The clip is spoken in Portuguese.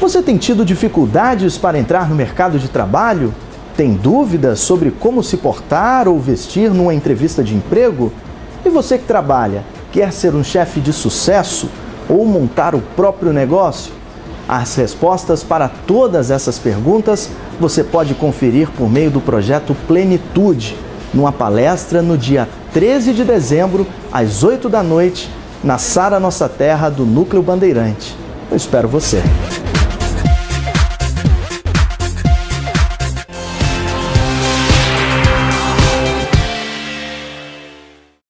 Você tem tido dificuldades para entrar no mercado de trabalho? Tem dúvidas sobre como se portar ou vestir numa entrevista de emprego? E você que trabalha, quer ser um chefe de sucesso ou montar o próprio negócio? As respostas para todas essas perguntas você pode conferir por meio do projeto Plenitude, numa palestra no dia 13 de dezembro, às 8 da noite, na Sara Nossa Terra do Núcleo Bandeirante. Eu espero você.